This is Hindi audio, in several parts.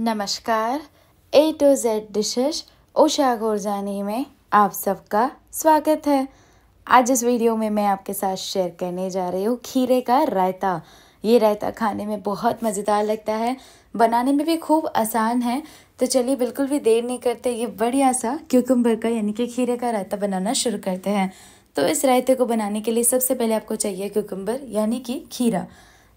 नमस्कार A to Z dishes Usha Gorjani में आप सबका स्वागत है। आज इस वीडियो में मैं आपके साथ शेयर करने जा रही हूँ खीरे का रायता। ये रायता खाने में बहुत मज़ेदार लगता है, बनाने में भी खूब आसान है। तो चलिए बिल्कुल भी देर नहीं करते, ये बढ़िया सा क्यूकम्बर का यानी कि खीरे का रायता बनाना शुरू करते हैं। तो इस रायते को बनाने के लिए सबसे पहले आपको चाहिए क्यूकम्बर यानी कि खीरा।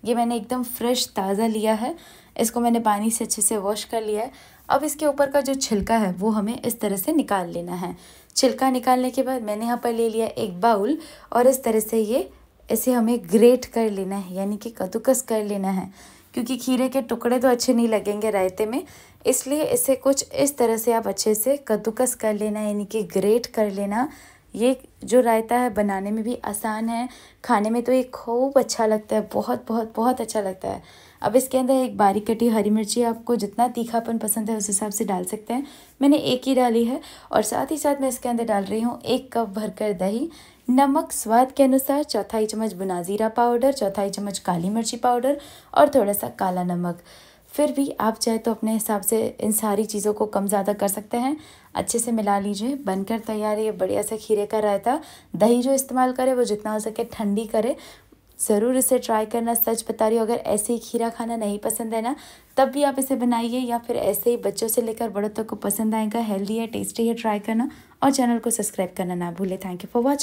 ये मैंने एकदम फ्रेश ताज़ा लिया है। इसको मैंने पानी से अच्छे से वॉश कर लिया है। अब इसके ऊपर का जो छिलका है, वो हमें इस तरह से निकाल लेना है। छिलका निकालने के बाद मैंने यहाँ पर ले लिया एक बाउल और इस तरह से ये, इसे हमें ग्रेट कर लेना है, यानी कि कद्दूकस कर लेना है। क्योंकि खीरे के टुकड़े तो अच्छे नहीं लगेंगे रायते में, इसलिए इसे कुछ इस तरह से आप अच्छे से कद्दूकस कर लेना, यानी कि ग्रेट कर लेना। ये जो रायता है बनाने में भी आसान है, खाने में तो ये खूब अच्छा लगता है, बहुत बहुत बहुत अच्छा लगता है। अब इसके अंदर एक बारीक कटी हरी मिर्ची आपको जितना तीखापन पसंद है उस हिसाब से डाल सकते हैं। मैंने एक ही डाली है और साथ ही साथ मैं इसके अंदर डाल रही हूँ एक कप भरकर दही, नमक स्वाद के अनुसार, चौथाई चम्मच बुनाजीरा पाउडर, चौथाई चम्मच काली मिर्ची पाउडर और थोड़ा सा काला नमक। फिर भी आप चाहे तो अपने हिसाब से इन सारी चीज़ों को कम ज़्यादा कर सकते हैं। अच्छे से मिला लीजिए, बनकर तैयार है, बढ़िया सा खीरे का रायता। दही जो इस्तेमाल करे, वो जितना हो सके ठंडी करे। ज़रूर इसे ट्राई करना, सच बता रही हूँ, अगर ऐसे ही खीरा खाना नहीं पसंद है ना, तब भी आप इसे बनाइए या फिर ऐसे ही बच्चों से लेकर बड़ों तक को पसंद आएगा, हेल्दी है, टेस्टी है, ट्राई करना और चैनल को सब्सक्राइब करना ना भूलें। Thank you for watching.